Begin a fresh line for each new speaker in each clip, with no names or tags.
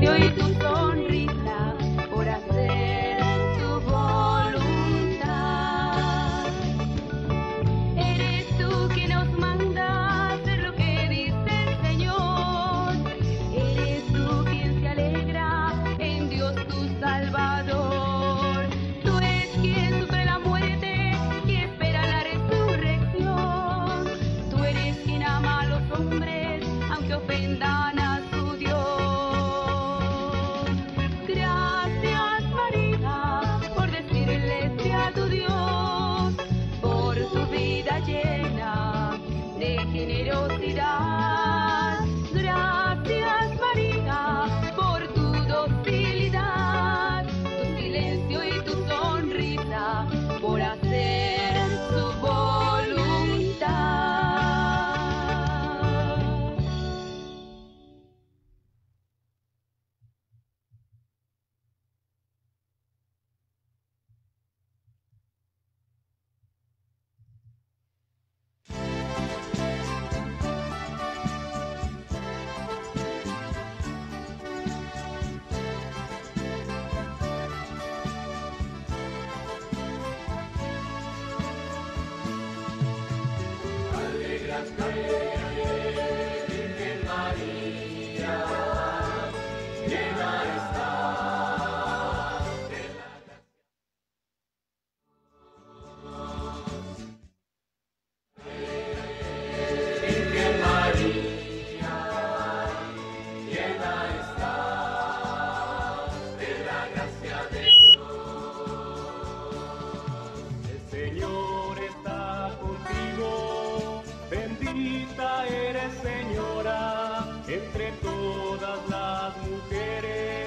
te oí bendita eres Señora entre todas las mujeres.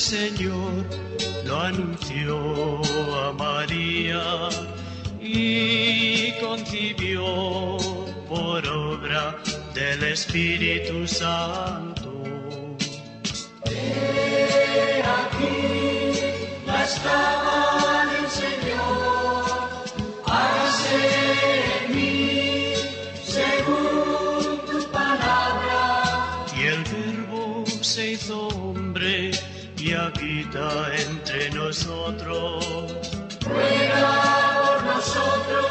Señor lo anunció a María y concibió por obra del Espíritu Santo. He aquí la esclava entre nosotros. Ruega por nosotros.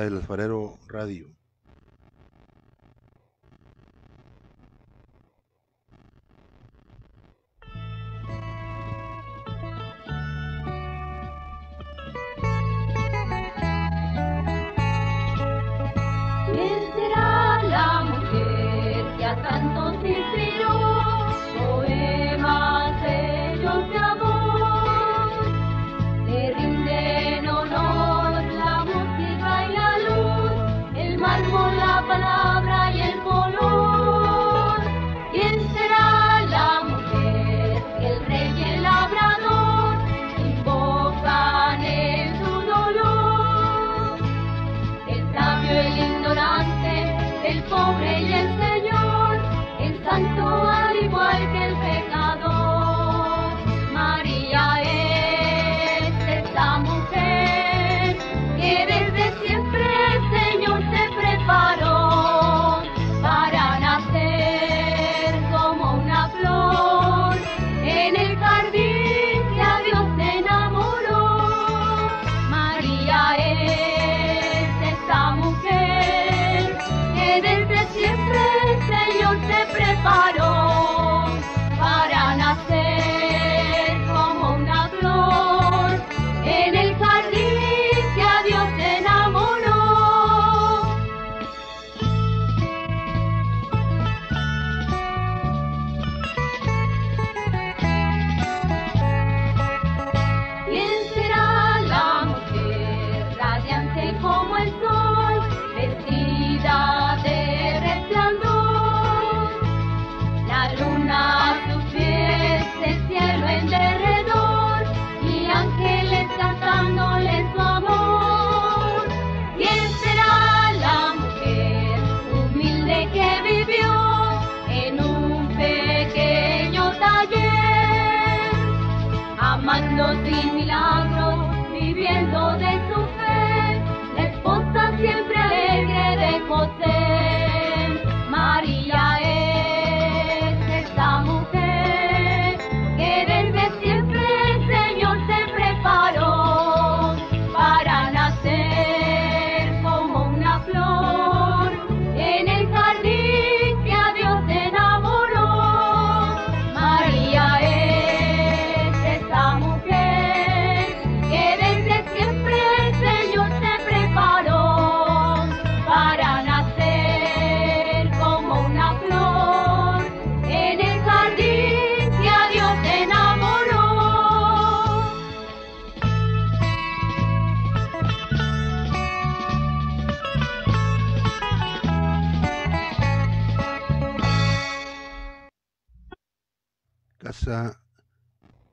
Del Alfarero Radio.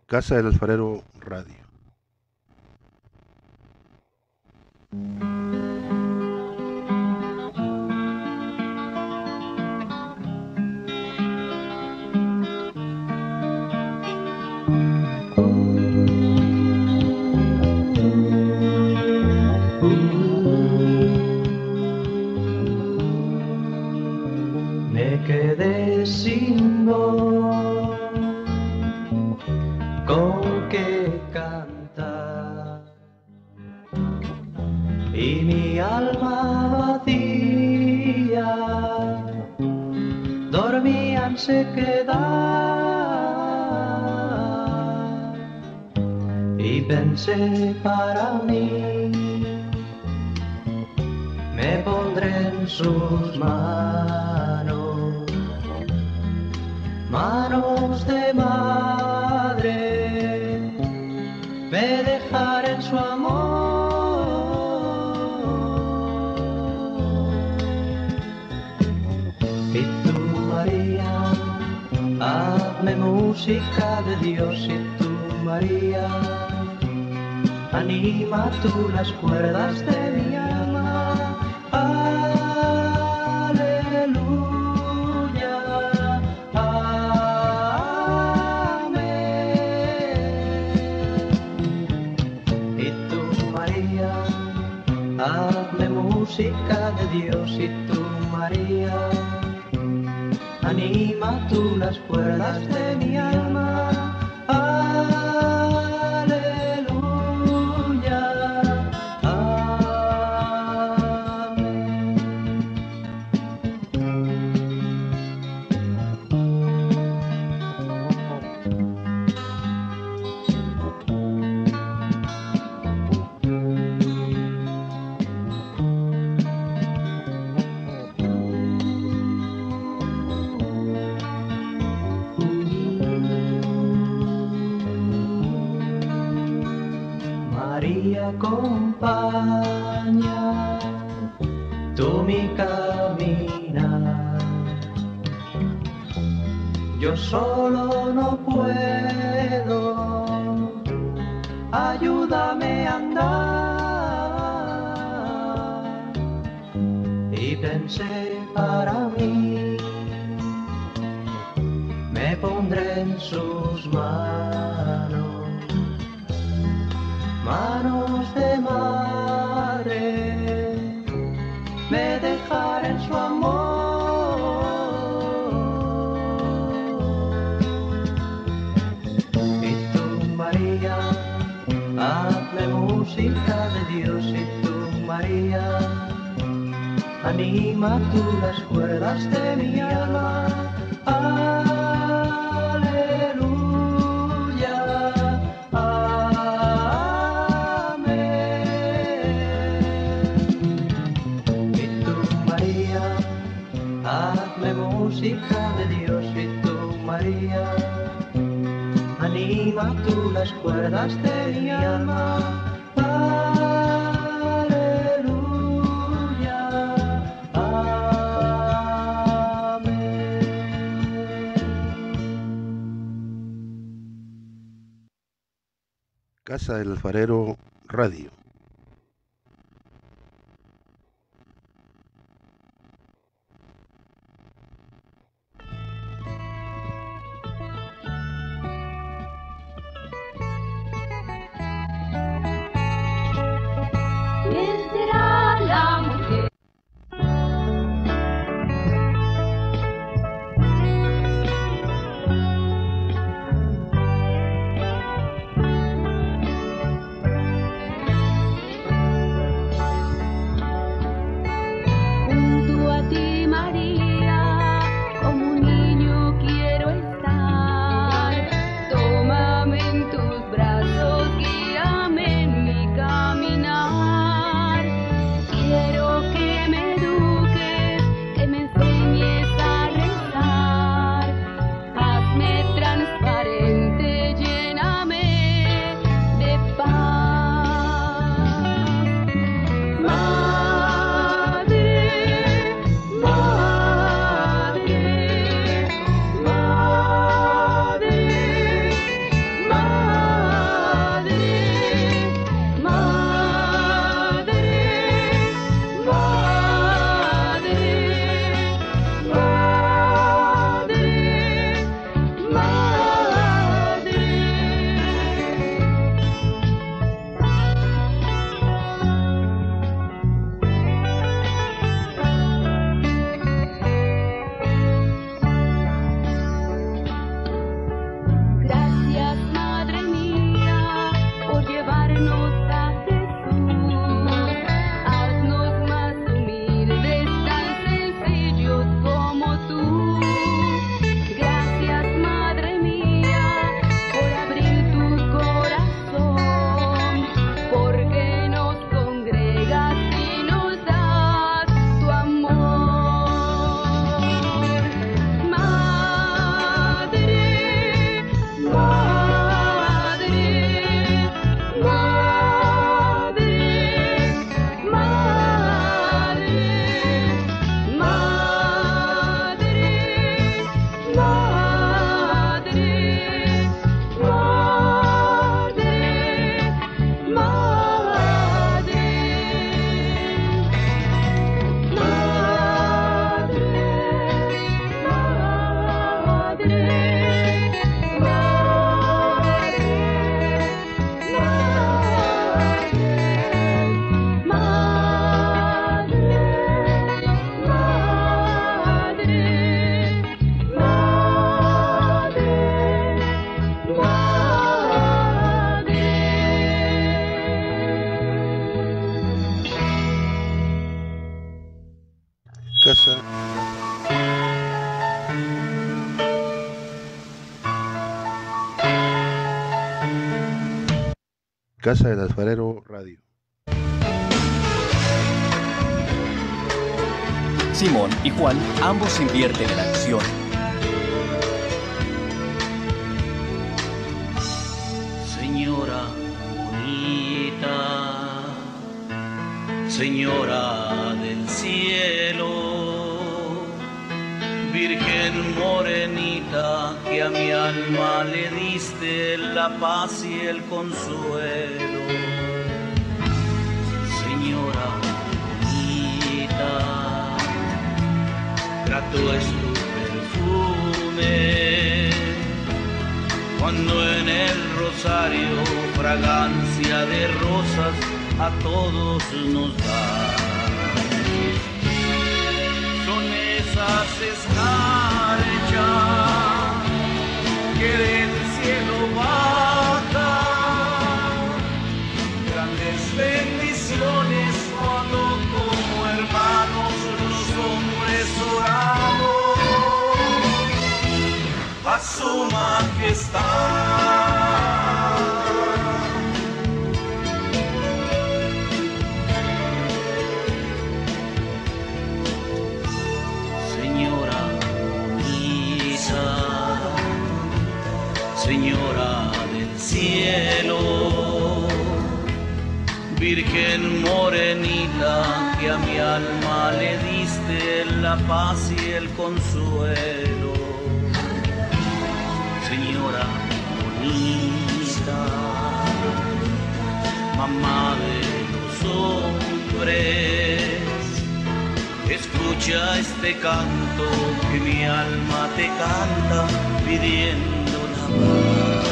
Casa del Alfarero Radio.
abadía dormían se sequedad y pensé para mí me pondré en sus manos. Manos de madre me dejaré música de Dios y tú, María. Anima tú las cuerdas de mi alma. Aleluya. Amén. Y tú, María, hazme música de Dios y tú, María anima tú las cuerdas de mi alma. Solo no puedo, ayúdame a andar. Y pensé para mí, me pondré en sus manos, manos anima tú las cuerdas de mi alma. Aleluya, amén. Y tú, María, hazme música de Dios y María, anima tú las cuerdas de mi alma.
Casa del Alfarero Radio. Casa del Alfarero Radio.
Simón y Juan ambos invierten en acción.
Señora bonita, Señora del cielo, Virgen morenita, que a mi alma le diste la paz y el consuelo. Grato es tu perfume, cuando en el rosario fragancia de rosas a todos nos da. Son esas escarchas que del cielo bajan, su majestad. Señora bonita, Señora del cielo, Virgen morenita, que a mi alma le diste la paz y el consuelo. Mamá de los hombres. Escucha este canto que mi alma te canta pidiendo la paz.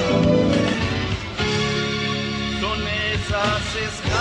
Son esas escarchas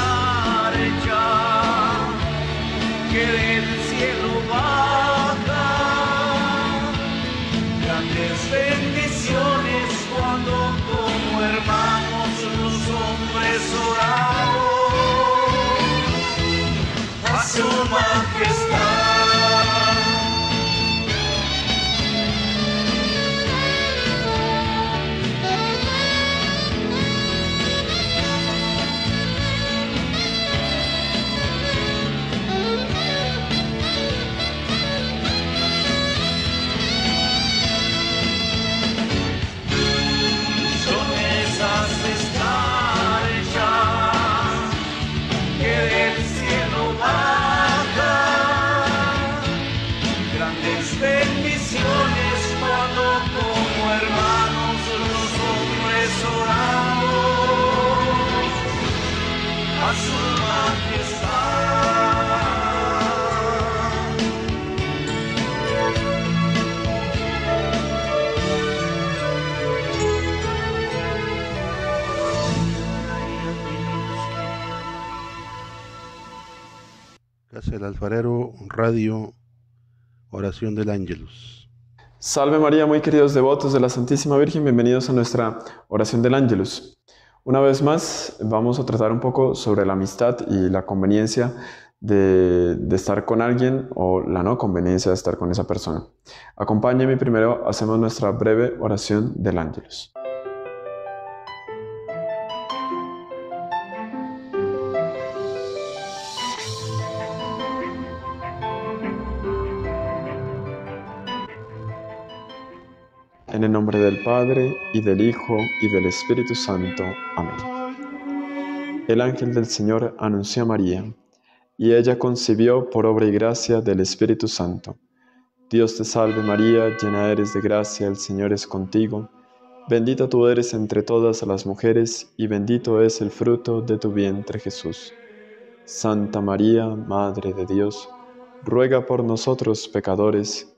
Del
Alfarero Radio, oración del Ángelus.
Salve María, muy queridos devotos de la Santísima Virgen, bienvenidos a nuestra oración del Ángelus. Una vez más vamos a tratar un poco sobre la amistad y la conveniencia de, de estar con alguien o la no conveniencia de estar con esa persona. Acompáñenme primero, hacemos nuestra breve oración del Ángelus. En el nombre del Padre, y del Hijo, y del Espíritu Santo. Amén. El ángel del Señor anunció a María, y ella concibió por obra y gracia del Espíritu Santo. Dios te salve María, llena eres de gracia, el Señor es contigo. Bendita tú eres entre todas las mujeres, y bendito es el fruto de tu vientre Jesús. Santa María, Madre de Dios, ruega por nosotros pecadores,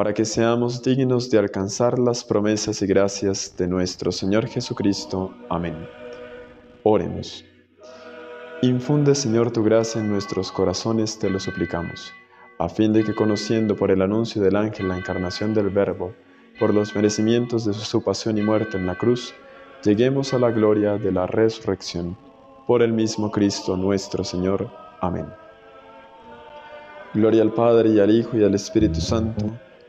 para que seamos dignos de alcanzar las promesas y gracias de nuestro Señor Jesucristo. Amén. Oremos. Infunde, Señor, tu gracia en nuestros corazones, te lo suplicamos, a fin de que conociendo por el anuncio del ángel la encarnación del Verbo, por los merecimientos de su pasión y muerte en la cruz, lleguemos a la gloria de la resurrección. Por el mismo Cristo nuestro Señor. Amén. Gloria al Padre y al Hijo y al Espíritu Santo,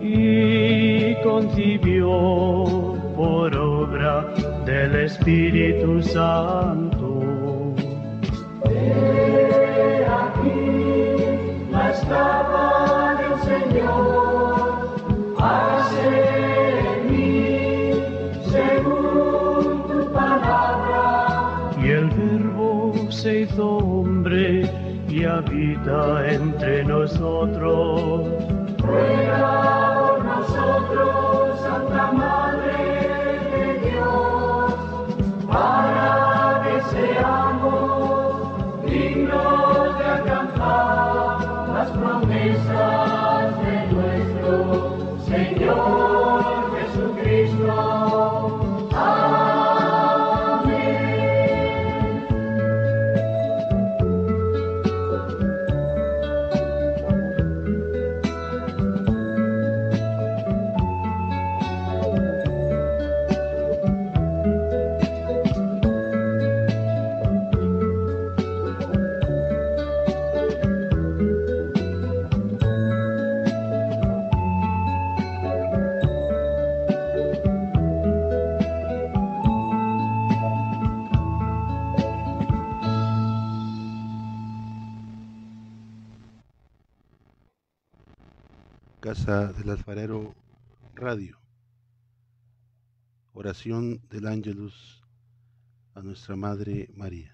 Y concibió por obra del Espíritu Santo.
La esclava del Señor, hágase mí según tu palabra.
Y el Verbo se hizo hombre y habita entre nosotros.
Nosotros, Santa Madre de Dios, para que seamos dignos de alcanzar las promesas de nuestro Señor
Oración del Ángelus a nuestra Madre María.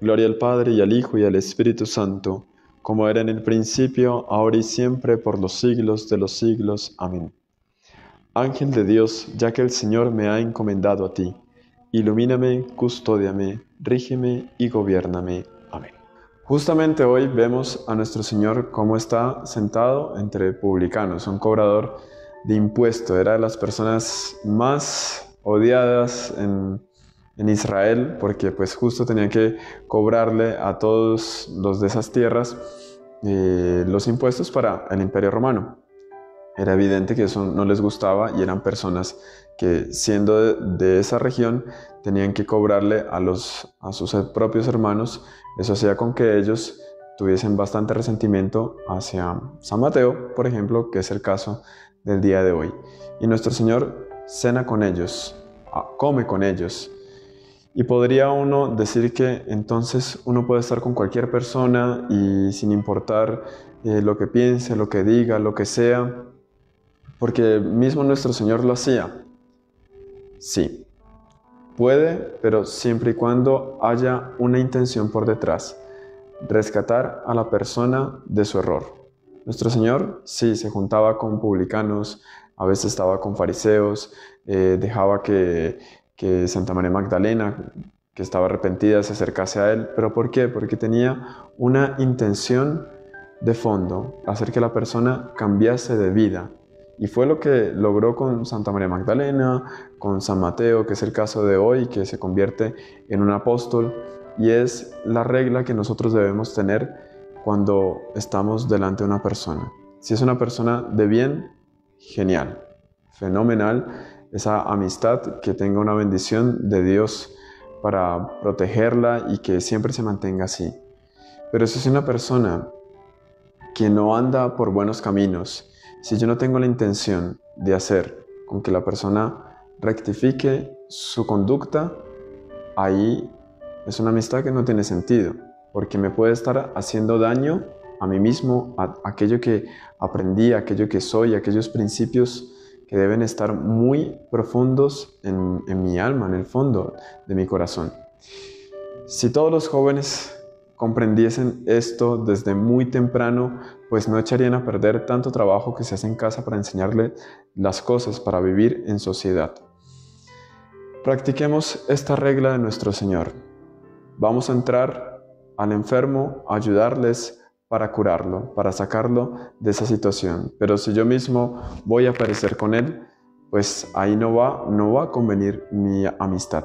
Gloria al Padre y al Hijo y al Espíritu Santo, como era en el principio, ahora y siempre, por los siglos de los siglos. Amén. Ángel de Dios, ya que el Señor me ha encomendado a ti, ilumíname, custódiame, rígeme y gobiername. Amén. Justamente hoy vemos a nuestro Señor cómo está sentado entre publicanos, un cobrador de impuesto, era de las personas más odiadas en, en Israel porque pues justo tenían que cobrarle a todos los de esas tierras eh, los impuestos para el imperio romano. Era evidente que eso no les gustaba y eran personas que siendo de, de esa región tenían que cobrarle a, los, a sus propios hermanos. Eso hacía con que ellos tuviesen bastante resentimiento hacia San Mateo, por ejemplo, que es el caso del día de hoy. Y nuestro Señor cena con ellos, ah, come con ellos. Y podría uno decir que entonces uno puede estar con cualquier persona y sin importar eh, lo que piense, lo que diga, lo que sea, porque mismo nuestro Señor lo hacía. Sí, puede, pero siempre y cuando haya una intención por detrás, rescatar a la persona de su error. Nuestro Señor sí se juntaba con publicanos, a veces estaba con fariseos, eh, dejaba que, que Santa María Magdalena, que estaba arrepentida, se acercase a él. ¿Pero por qué? Porque tenía una intención de fondo, hacer que la persona cambiase de vida. Y fue lo que logró con Santa María Magdalena, con San Mateo, que es el caso de hoy, que se convierte en un apóstol. Y es la regla que nosotros debemos tener cuando estamos delante de una persona. Si es una persona de bien, genial, fenomenal esa amistad, que tenga una bendición de Dios para protegerla y que siempre se mantenga así. Pero si es una persona que no anda por buenos caminos, si yo no tengo la intención de hacer con que la persona rectifique su conducta, ahí es una amistad que no tiene sentido, porque me puede estar haciendo daño a mí mismo, a aquello que aprendí, aquello que soy, aquellos principios que deben estar muy profundos en, en mi alma, en el fondo de mi corazón. Si todos los jóvenes comprendiesen esto desde muy temprano, pues no echarían a perder tanto trabajo que se hace en casa para enseñarle las cosas para vivir en sociedad. Practiquemos esta regla de nuestro Señor. Vamos a entrar al enfermo, ayudarles para curarlo, para sacarlo de esa situación. Pero si yo mismo voy a aparecer con él, pues ahí no va, no va a convenir mi amistad.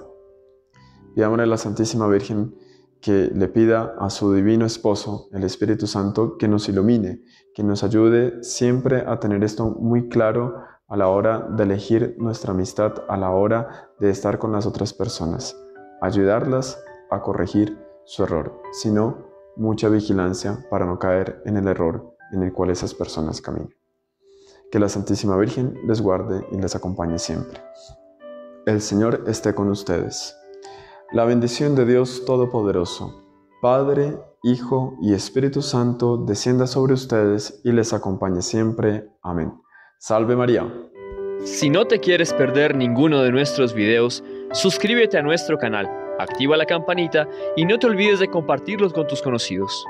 Pidámosle a la Santísima Virgen que le pida a su divino esposo, el Espíritu Santo, que nos ilumine, que nos ayude siempre a tener esto muy claro a la hora de elegir nuestra amistad, a la hora de estar con las otras personas, ayudarlas a corregir su error, si no, mucha vigilancia para no caer en el error en el cual esas personas caminan. Que la Santísima Virgen les guarde y les acompañe siempre. El Señor esté con ustedes. La bendición de Dios Todopoderoso, Padre, Hijo y Espíritu Santo, descienda sobre ustedes y les acompañe siempre. Amén. Salve María.
Si no te quieres perder ninguno de nuestros videos, suscríbete a nuestro canal, activa la campanita y no te olvides de compartirlos con tus conocidos.